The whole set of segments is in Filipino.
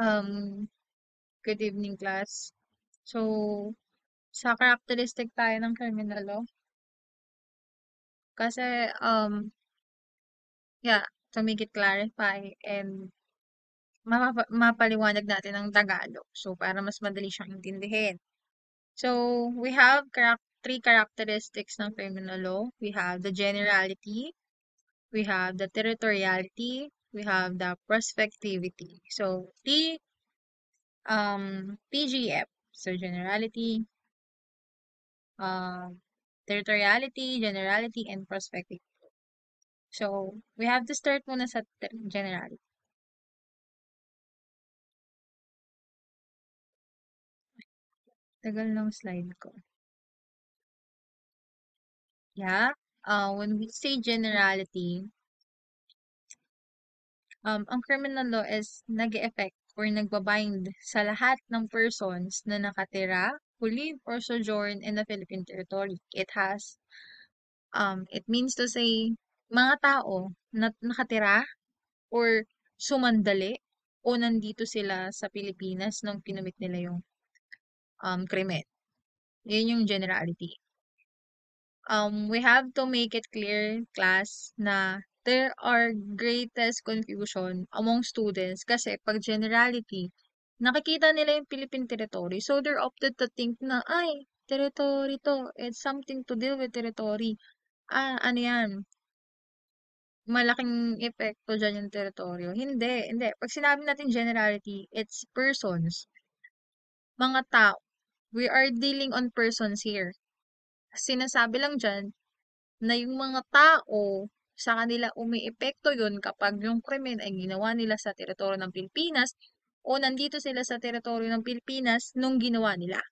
Um, good evening, class. So, sa characteristic tayo ng criminal law. Kasi, um, yeah, to make it clarify and mapapa- mapaliwanag natin ang Tagalog. So, para mas madali siyang intindihin. So, we have three characteristics ng criminal law. We have the generality, we have the territoriality, we have the prospectivity. So, T, um, PGF. So, generality, um, territoriality, generality, and prospective. So, we have to start muna sa generality. Tagal ng slide ko. Yeah. Uh, when we say generality, um, ang criminal law is nag effect or nagbabind sa lahat ng persons na nakatira, who live or sojourn in the Philippine territory. It has, um, it means to say, mga tao na nakatira or sumandali o nandito sila sa Pilipinas nung kinumit nila yung um, krimen. Yun yung generality. Um, we have to make it clear, class, na there are greatest confusion among students kasi pag generality, nakikita nila yung Philippine territory. So, they're opted to think na, ay, territory to. It's something to deal with territory. Ah, ano yan? Malaking epekto dyan yung teritoryo. Hindi, hindi. Pag sinabi natin generality, it's persons. Mga tao. We are dealing on persons here. Sinasabi lang dyan na yung mga tao, sa kanila umiepekto yun kapag yung krimen ay ginawa nila sa teritoryo ng Pilipinas o nandito sila sa teritoryo ng Pilipinas nung ginawa nila.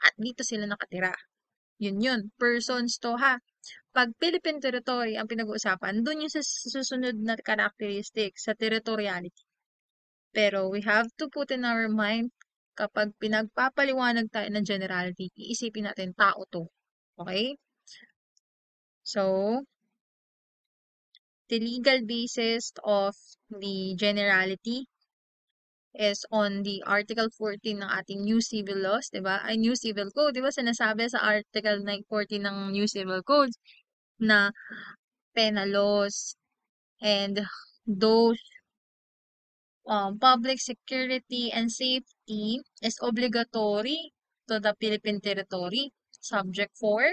At dito sila nakatira. Yun yun. Persons to ha. Pag Philippine territory ang pinag-uusapan, dun yung susunod na characteristic sa territoriality. Pero we have to put in our mind kapag pinagpapaliwanag tayo ng generality, iisipin natin tao to. Okay? So, the legal basis of the generality is on the Article 14 ng ating New Civil Laws, di ba? Ay, New Civil Code, di ba? Sinasabi sa Article 14 ng New Civil Code na penal laws and those um, public security and safety is obligatory to the Philippine territory subject for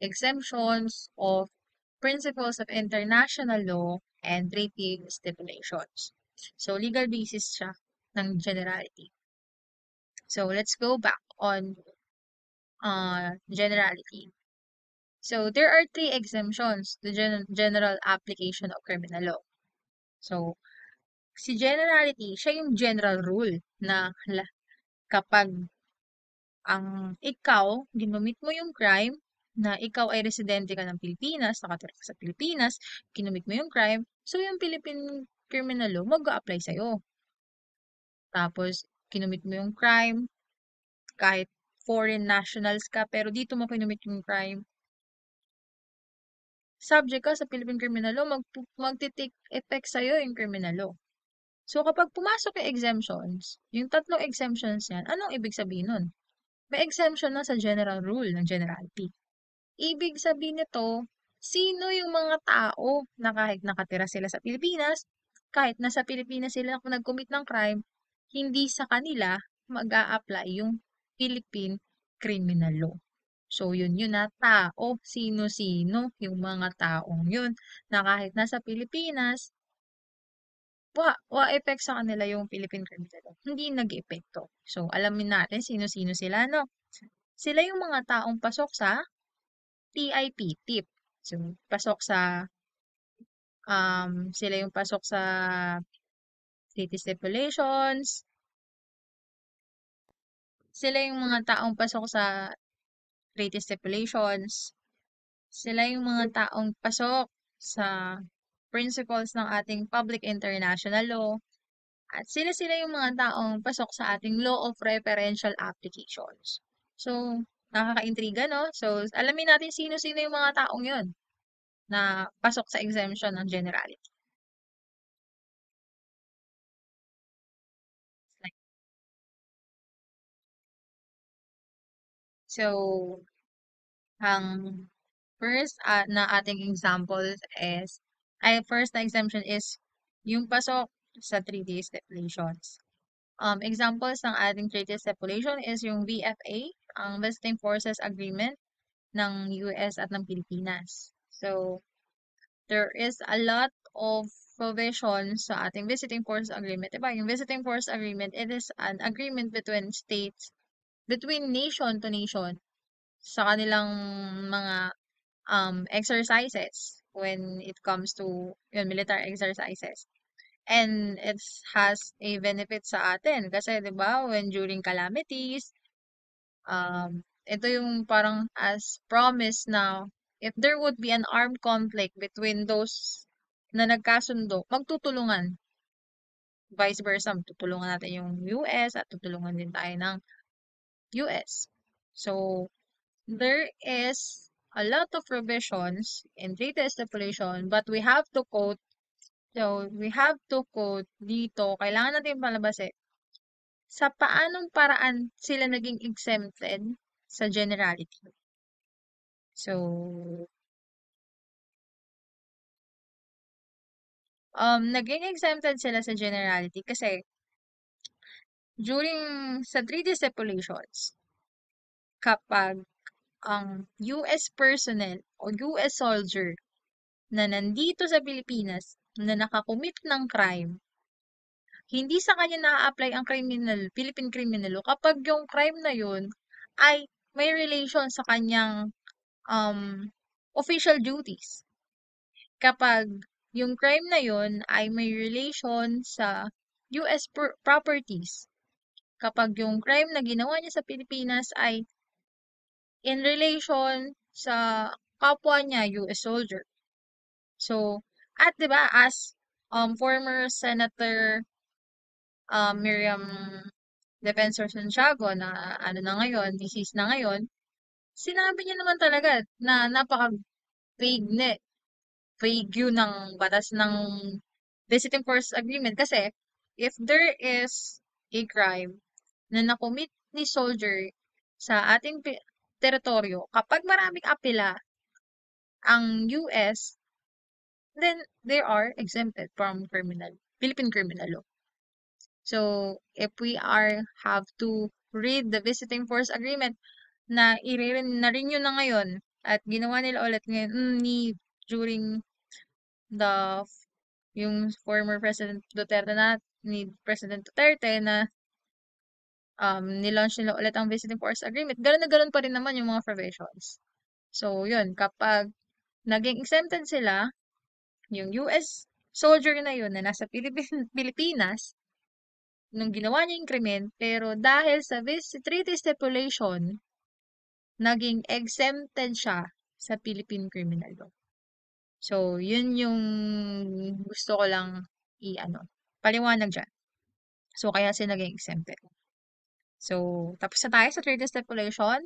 exemptions of principles of international law and treaty stipulations. So, legal basis siya ng generality. So, let's go back on uh, generality. So, there are three exemptions to gen general application of criminal law. So, si generality, siya yung general rule na kapag ang ikaw, ginamit mo yung crime, na ikaw ay residente ka ng Pilipinas, nakatira ka sa Pilipinas, kinumit mo yung crime, so yung Philippine criminal law mag-a-apply sa'yo. Tapos, kinumit mo yung crime, kahit foreign nationals ka, pero dito mo kinumit yung crime, subject ka sa Philippine criminal law, mag magti-take effect sa'yo yung criminal law. So, kapag pumasok yung exemptions, yung tatlong exemptions yan, anong ibig sabihin nun? May exemption na sa general rule ng generality. Ibig sabihin nito, sino yung mga tao na kahit nakatira sila sa Pilipinas, kahit nasa Pilipinas sila nag-commit ng crime, hindi sa kanila mag apply yung Philippine Criminal Law. So, yun yun na tao, sino-sino yung mga taong yun na kahit nasa Pilipinas, wa, wa effect sa kanila yung Philippine Criminal Law. Hindi nag-epekto. So, alamin natin sino-sino sila, no? Sila yung mga taong pasok sa TIP, tip. So, pasok sa, um, sila yung pasok sa city stipulations. Sila yung mga taong pasok sa treaty stipulations. Sila yung mga taong pasok sa principles ng ating public international law. At sila-sila yung mga taong pasok sa ating law of referential applications. So, Nakakaintriga, no? So, alamin natin sino-sino yung mga taong yon na pasok sa exemption ng generality. So, ang first uh, na ating examples is, ay first na exemption is yung pasok sa 3D stipulations. Um, examples ng ating 3D stipulation is yung VFA, ang Visiting Forces Agreement ng US at ng Pilipinas. So, there is a lot of provisions sa ating Visiting Forces Agreement. Diba? Yung Visiting Forces Agreement, it is an agreement between states, between nation to nation, sa kanilang mga um, exercises when it comes to yun, military exercises. And it has a benefit sa atin. Kasi, di ba, when during calamities, um, ito yung parang as promise na if there would be an armed conflict between those na nagkasundo, magtutulungan. Vice versa, tutulungan natin yung US at tutulungan din tayo ng US. So, there is a lot of provisions in treaty stipulation, but we have to quote, so we have to quote dito, kailangan natin palabas eh, sa paanong paraan sila naging exempted sa generality. So, um, naging exempted sila sa generality kasi during sa treaty stipulations, kapag ang US personnel o US soldier na nandito sa Pilipinas na nakakumit ng crime, hindi sa kanya na-apply ang criminal, Philippine criminal law kapag yung crime na yun ay may relation sa kanyang um, official duties. Kapag yung crime na yun ay may relation sa US properties. Kapag yung crime na ginawa niya sa Pilipinas ay in relation sa kapwa niya, US soldier. So, at 'di ba as um, former Senator um, Miriam Defensor Santiago na ano na ngayon, deceased na ngayon, sinabi niya naman talaga na napaka vague ne vague ng batas ng visiting force agreement kasi if there is a crime na nakomit ni soldier sa ating teritoryo, kapag maraming apela ang US, then they are exempted from criminal, Philippine criminal law. So, if we are have to read the visiting force agreement na i-renew na ngayon at ginawa nila ulit ngayon mm, ni during the yung former President Duterte na ni President Duterte na um, nilaunch nila ulit ang visiting force agreement, ganoon na ganoon pa rin naman yung mga provisions. So, yun, kapag naging exempted sila, yung US soldier na yun na nasa Pilip- Pilipinas, nung ginawa niya yung krimen, pero dahil sa treaty stipulation, naging exempted siya sa Philippine Criminal Law. So, yun yung gusto ko lang i-ano, paliwanag dyan. So, kaya siya naging exempted. So, tapos na tayo sa trade stipulation.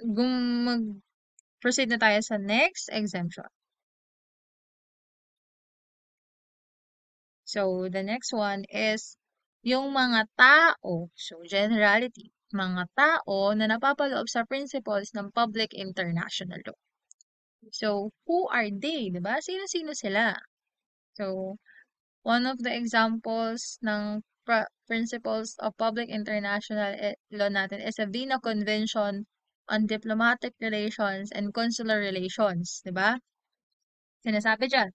Kung mag-proceed na tayo sa next exemption. So, the next one is yung mga tao, so generality, mga tao na napapaloob sa principles ng public international law. So, who are they, di ba? Sino-sino sila? So, one of the examples ng principles of public international eh, law natin is the Vienna Convention on Diplomatic Relations and Consular Relations, di ba? Sinasabi dyan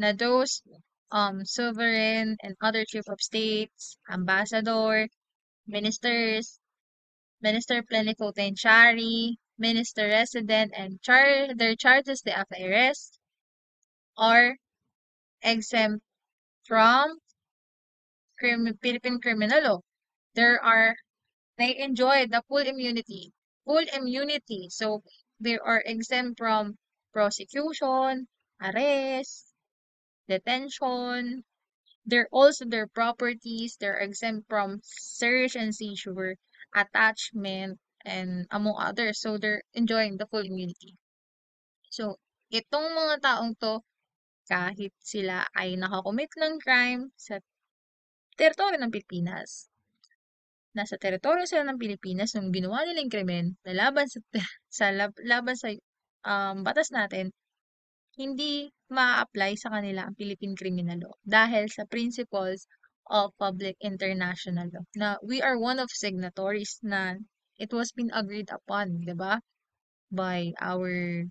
na those um, sovereign and other chief of states, ambassador, ministers, minister plenipotentiary, minister resident, and char their charges de affaires are exempt from crim Philippine criminal law. There are, they enjoy the full immunity. Full immunity. So, they are exempt from prosecution, arrest, detention. They're also their properties. They're exempt from search and seizure, attachment, and among others. So, they're enjoying the full immunity. So, itong mga taong to, kahit sila ay nakakomit ng crime sa teritoryo ng Pilipinas. nasa teritoryo sila ng Pilipinas nung ginawa nila yung krimen na laban sa, sa laban sa um, batas natin, hindi ma-apply sa kanila ang Philippine Criminal Law dahil sa principles of public international law na we are one of signatories na it was been agreed upon, di ba? By our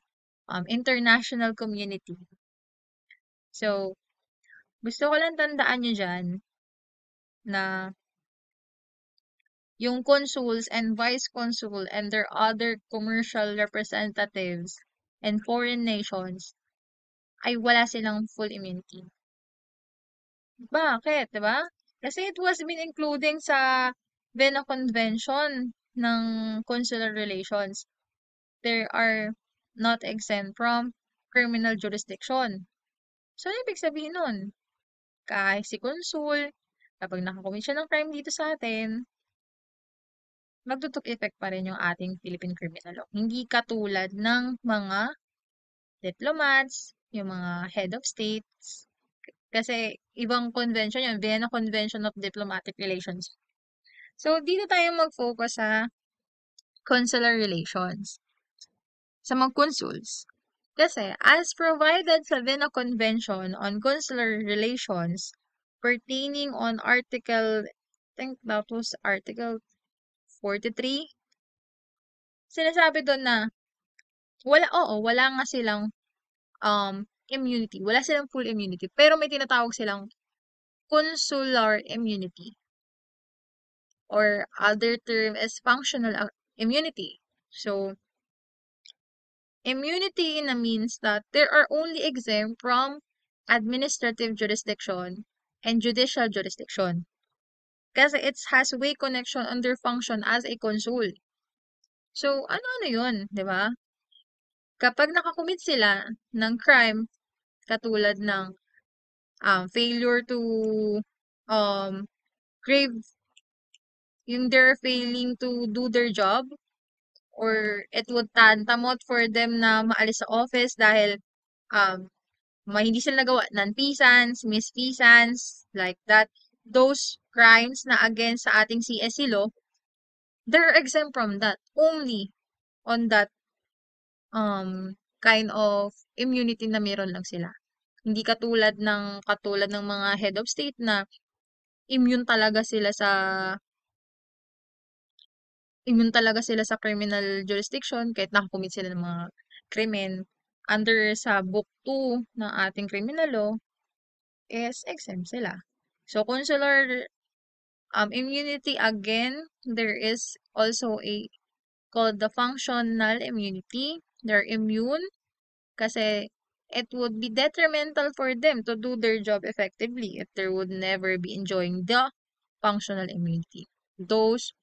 um, international community. So, gusto ko lang tandaan nyo dyan na yung consuls and vice consul and their other commercial representatives and foreign nations ay wala silang full immunity. Bakit, 'di ba? Kasi it was been including sa Vienna Convention ng consular relations. They are not exempt from criminal jurisdiction. So, ano ibig sabihin nun? Kahit si consul, kapag nakakomit siya ng crime dito sa atin, magtutok effect pa rin yung ating Philippine Criminal Law. Hindi katulad ng mga diplomats, yung mga head of states, kasi ibang convention yun, Vienna Convention of Diplomatic Relations. So, dito tayo mag-focus sa consular relations. Sa mga consuls. Kasi, as provided sa Vienna Convention on Consular Relations, pertaining on Article, I think that was Article 43. Sinasabi doon na, wala, oo, wala nga silang um, immunity. Wala silang full immunity. Pero may tinatawag silang consular immunity. Or other term is functional immunity. So, immunity in a means that there are only exempt from administrative jurisdiction and judicial jurisdiction. Kasi it has way connection under function as a consul. So, ano-ano yun, di ba? Kapag nakakumit sila ng crime, katulad ng um, failure to um, grave, yung they're failing to do their job, or it would tantamount for them na maalis sa office dahil um, hindi sila nagawa non-feasance, misfeasance, like that those crimes na against sa ating CSC law, they're exempt from that. Only on that um, kind of immunity na meron lang sila. Hindi katulad ng katulad ng mga head of state na immune talaga sila sa immune talaga sila sa criminal jurisdiction kahit nakakumit sila ng mga krimen under sa book 2 ng ating criminal law is exempt sila. So, consular um, immunity, again, there is also a called the functional immunity. They're immune kasi it would be detrimental for them to do their job effectively if they would never be enjoying the functional immunity. Those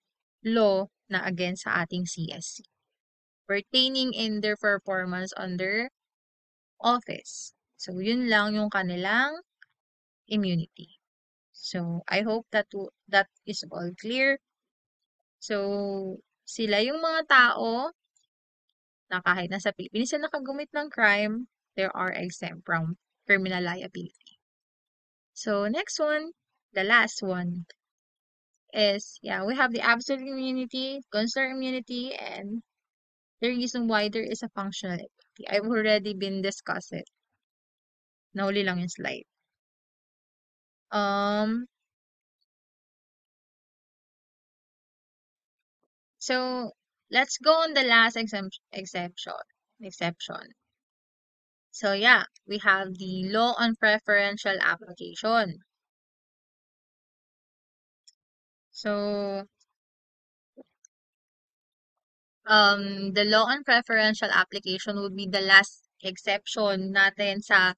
law na against sa ating CSC pertaining in their performance under office. So, yun lang yung kanilang immunity. So, I hope that that is all clear. So, sila yung mga tao na kahit nasa Pilipinas sila nakagumit ng crime, they are exempt from criminal liability. So, next one, the last one is, yeah, we have the absolute immunity, consular immunity, and the reason why there is a functional immunity. I've already been discussed it. Nahuli lang yung slide. Um, so let's go on the last exemption. Exception. So yeah, we have the law on preferential application. So um, the law on preferential application would be the last exception natin sa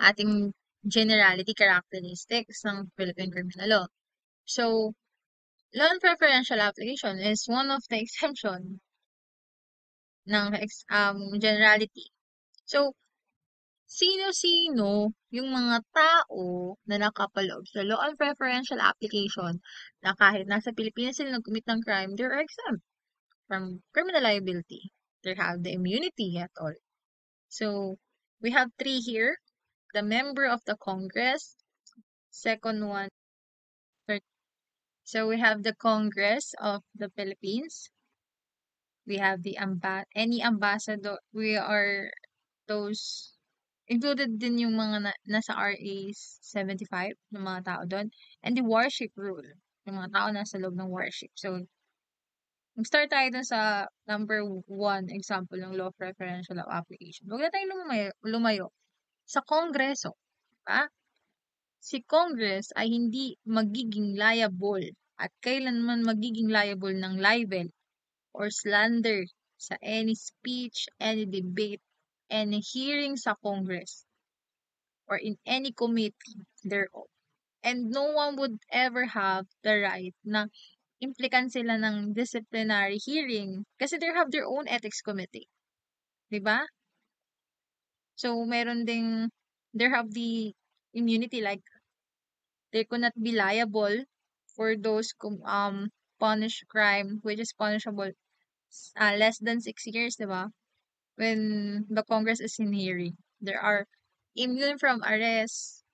ating generality characteristics ng Philippine Criminal Law. So, on preferential application is one of the exemption ng um, generality. So, sino-sino yung mga tao na nakapaloob sa on preferential application na kahit nasa Pilipinas sila nag-commit ng crime, they're exempt from criminal liability. They have the immunity at all. So, we have three here the member of the Congress. Second one, So we have the Congress of the Philippines. We have the amba any ambassador. We are those included din yung mga na, nasa RA 75 ng mga tao doon. And the worship rule. Yung mga tao nasa loob ng worship. So, mag-start tayo dun sa number one example ng law preferential application. Huwag na tayong lumayo, lumayo. Sa Kongreso, diba? Si Congress ay hindi magiging liable at kailanman magiging liable ng libel or slander sa any speech, any debate, any hearing sa Congress or in any committee thereof. And no one would ever have the right na implikan sila ng disciplinary hearing kasi they have their own ethics committee. 'Di ba? So, meron ding, they have the immunity like, they could not be liable for those um punish crime which is punishable uh, less than six years, di ba? when the Congress is in hearing. There are immune from arrest.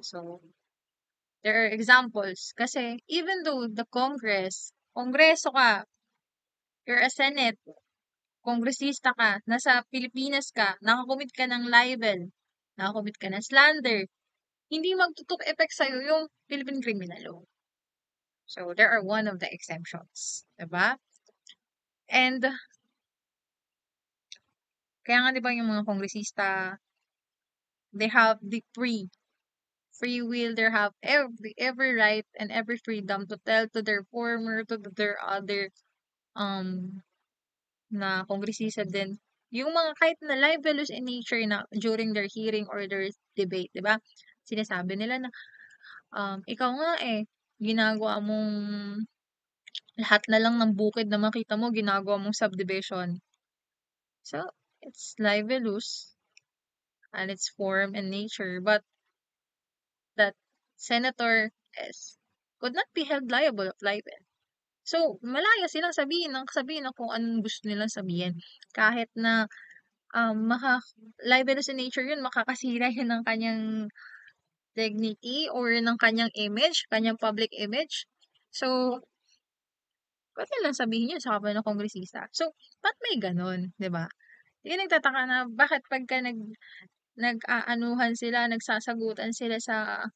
So, there are examples. Kasi, even though the Congress, Kongreso ka, you're a Senate, kongresista ka, nasa Pilipinas ka, nakakomit ka ng libel, nakakomit ka ng slander, hindi magtutok effect sa'yo yung Philippine Criminal Law. So, there are one of the exemptions. Diba? And, kaya nga 'di ba yung mga kongresista, they have the free free will, they have every every right and every freedom to tell to their former, to their other um na kongresista din yung mga kahit na libelous in nature na during their hearing or their debate, 'di ba? Sinasabi nila na um, ikaw nga eh ginagawa mong lahat na lang ng bukid na makita mo ginagawa mong subdivision. So, it's libelous and its form and nature, but that senator is could not be held liable of libel. So, malaya silang sabihin ng sabihin ng kung anong gusto nilang sabihin. Kahit na um, maka, libelous in nature yun, makakasira yun ng kanyang dignity or ng kanyang image, kanyang public image. So, pwede lang sabihin yun sa kapwa ng kongresista. So, ba't may ganun, di ba? Yun nagtataka na bakit pagka nag nag-aanuhan sila, nagsasagutan sila sa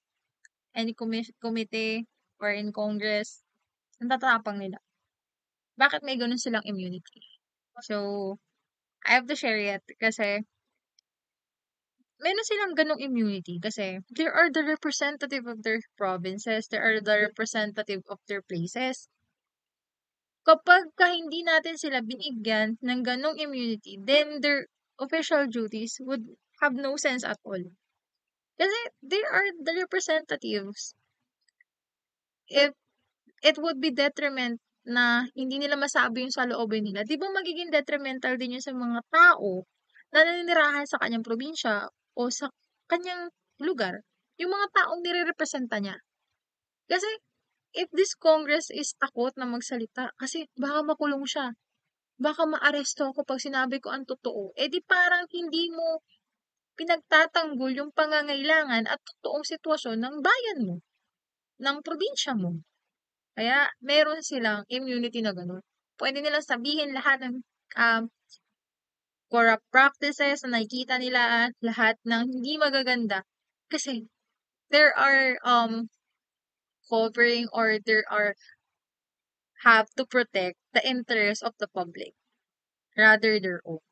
any committee or in Congress, ang tatapang nila. Bakit may ganun silang immunity? So, I have to share it kasi meron silang ganong immunity kasi they are the representative of their provinces, they are the representative of their places kapag ka hindi natin sila binigyan ng ganong immunity, then their official duties would have no sense at all. Kasi they are the representatives. If it would be detriment na hindi nila masabi yung sa loobin nila, di ba magiging detrimental din yun sa mga tao na naninirahan sa kanyang probinsya o sa kanyang lugar? Yung mga taong nire-representa niya. Kasi if this Congress is takot na magsalita kasi baka makulong siya. Baka maaresto ako pag sinabi ko ang totoo. Eh di parang hindi mo pinagtatanggol yung pangangailangan at totoong sitwasyon ng bayan mo, ng probinsya mo. Kaya meron silang immunity na ganun. Pwede nilang sabihin lahat ng um, corrupt practices na nakikita nila, lahat ng hindi magaganda. Kasi there are um, covering or there are have to protect the interest of the public rather their own.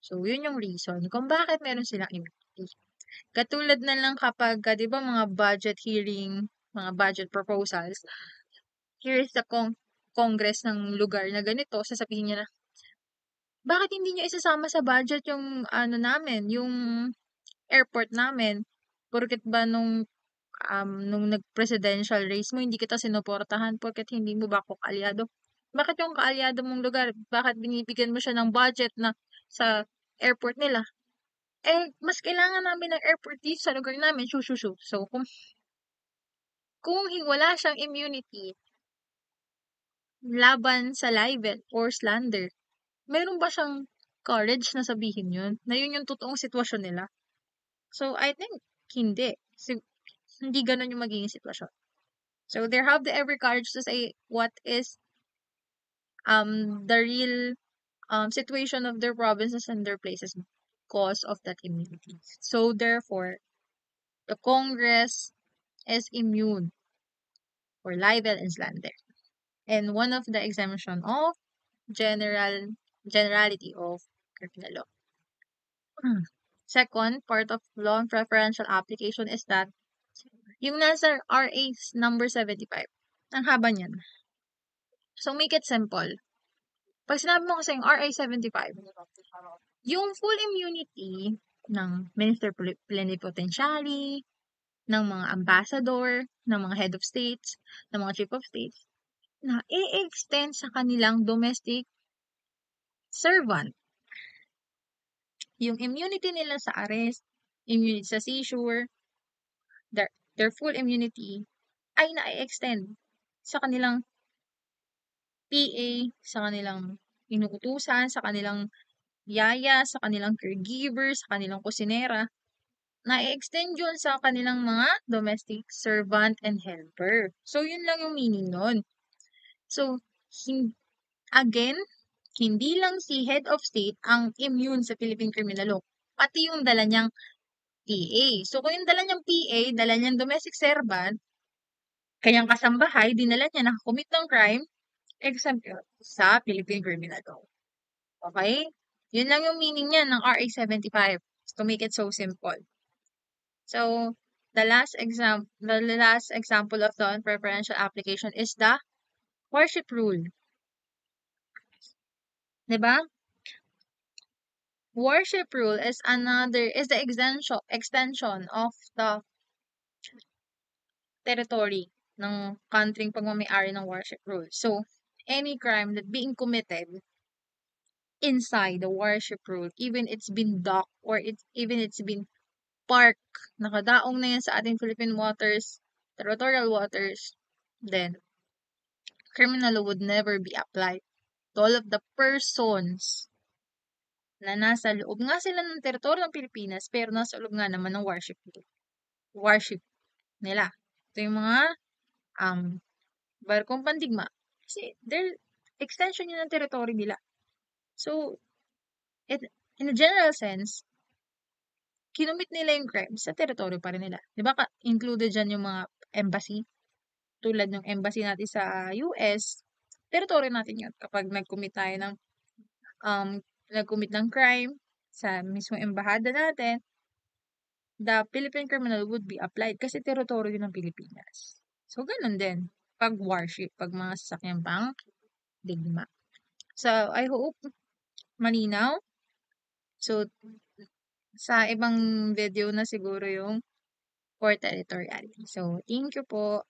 So, yun yung reason kung bakit meron silang immunity. Katulad na lang kapag, di ba, mga budget hearing, mga budget proposals, here is the con Congress ng lugar na ganito, sasabihin niya na, bakit hindi niyo isasama sa budget yung ano namin, yung airport namin? Porket ba nung um, nung nag-presidential race mo, hindi kita sinuportahan porket hindi mo ba ako kaalyado. Bakit yung kaalyado mong lugar, bakit binibigyan mo siya ng budget na sa airport nila? Eh, mas kailangan namin ng airport dito sa lugar namin, shoo, shoo, shoo. So, kung, kung wala siyang immunity laban sa libel or slander, meron ba siyang courage na sabihin yun? Na yun yung totoong sitwasyon nila? So, I think, hindi. hindi ganun yung magiging sitwasyon. So they have the every courage to say what is um the real um situation of their provinces and their places because of that immunity. So therefore, the Congress is immune for libel and slander. And one of the exemption of general generality of criminal law. Second part of law and preferential application is that yung nasa RA number 75, ang haba niyan. So make it simple. Pag sinabi mo kasi yung RA 75, yung full immunity ng Minister Plenipotentiary, ng mga ambassador, ng mga head of states, ng mga chief of states, na i-extend sa kanilang domestic servant. Yung immunity nila sa arrest, immunity sa seizure, their, their full immunity, ay na-extend sa kanilang PA, sa kanilang inuutusan, sa kanilang yaya, sa kanilang caregiver, sa kanilang kusinera, na-extend yun sa kanilang mga domestic servant and helper. So, yun lang yung meaning nun. So, again, hindi lang si head of state ang immune sa Philippine Criminal Law, pati yung dala niyang PA. So, kung yung dala niyang PA, dala niyang domestic servant, kanyang kasambahay, dinala niya nakakommit ng crime, yun sa Philippine Criminal Law. Okay? Yun lang yung meaning niya ng RA 75 to make it so simple. So, the last example, the last example of the preferential application is the worship rule. 'Di? Worship rule is another is the extension extension of the territory ng country pagmamayari ng worship rule. So, any crime that being committed inside the worship rule, even it's been docked or it's even it's been park, nakadaong na yan sa ating Philippine waters, territorial waters, then criminal would never be applied to all of the persons na nasa loob nga sila ng teritoryo ng Pilipinas, pero nasa loob nga naman ng worship worship nila. Ito yung mga um, barkong pandigma. Kasi, they're extension yun ng territory nila. So, it, in a general sense, kinumit nila yung crime sa territory pa rin nila. Di ba, included dyan yung mga embassy, tulad ng embassy natin sa US, territory natin yun. Kapag nag-commit tayo ng, um, nag-commit ng crime sa mismo embahada natin, the Philippine criminal would be applied kasi territory ng Pilipinas. So, ganun din. Pag warship, pag mga sasakyan pang digma. So, I hope malinaw. So, sa ibang video na siguro yung for territoriality. So, thank you po.